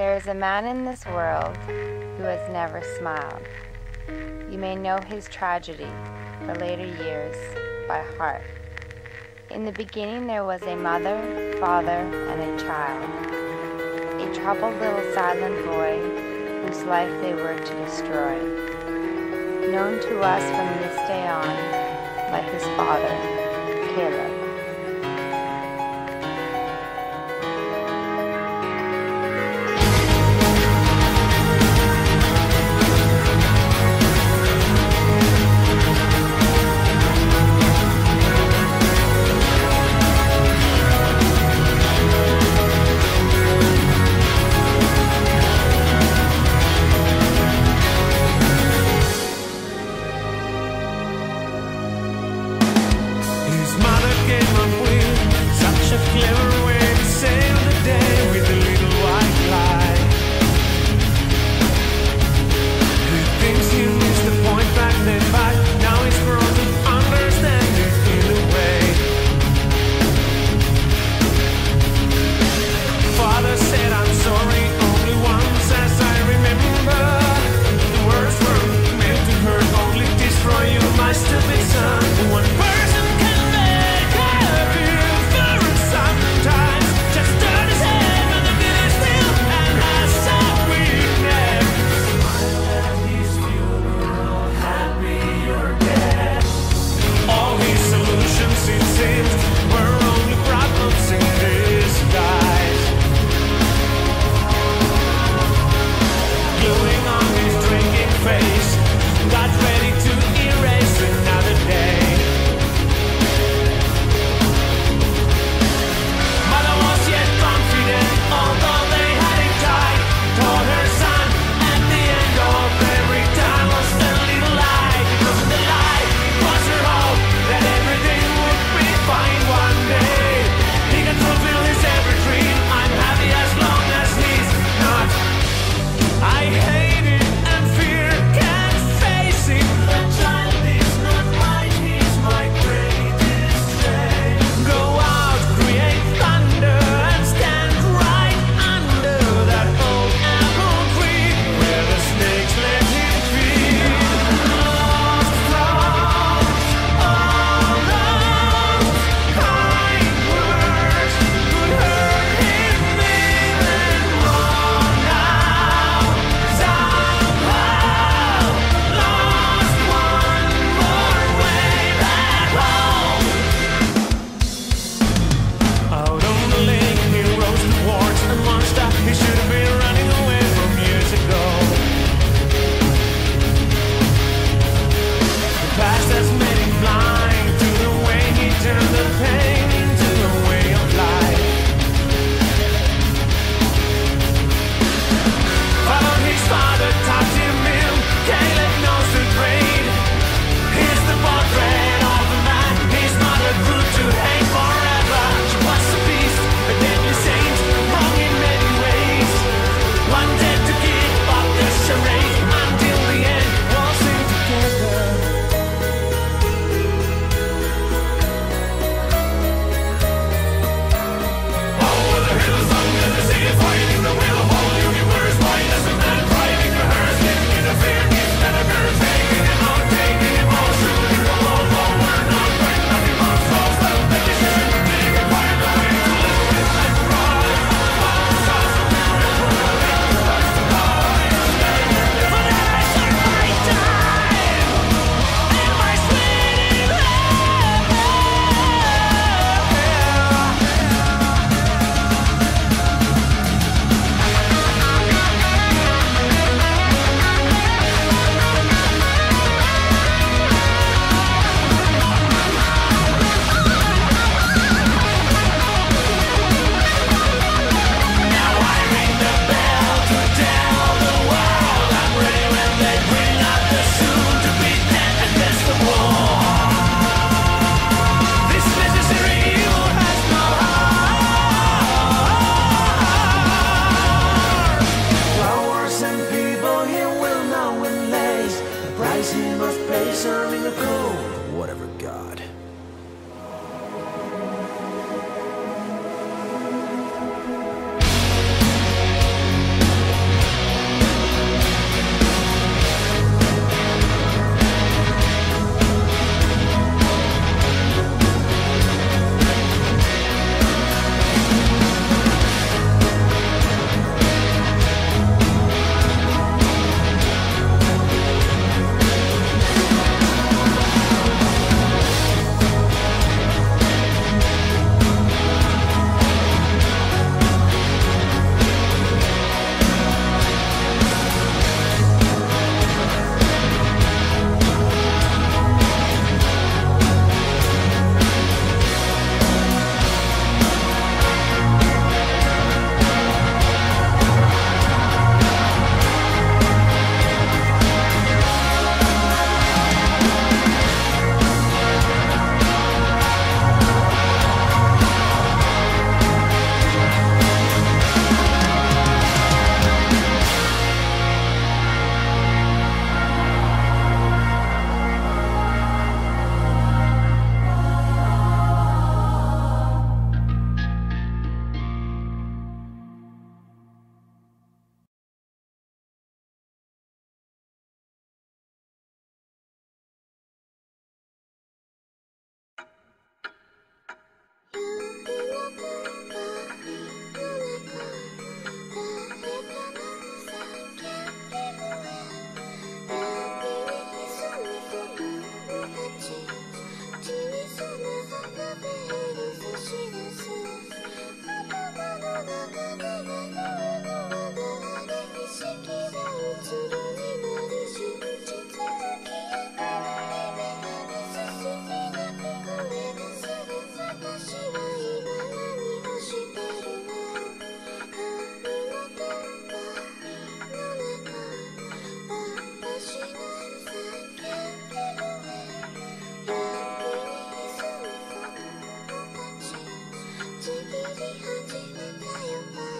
There is a man in this world who has never smiled. You may know his tragedy for later years by heart. In the beginning, there was a mother, father, and a child. A troubled little silent boy whose life they were to destroy. Known to us from this day on by his father, Caleb. ちぎり始めたよ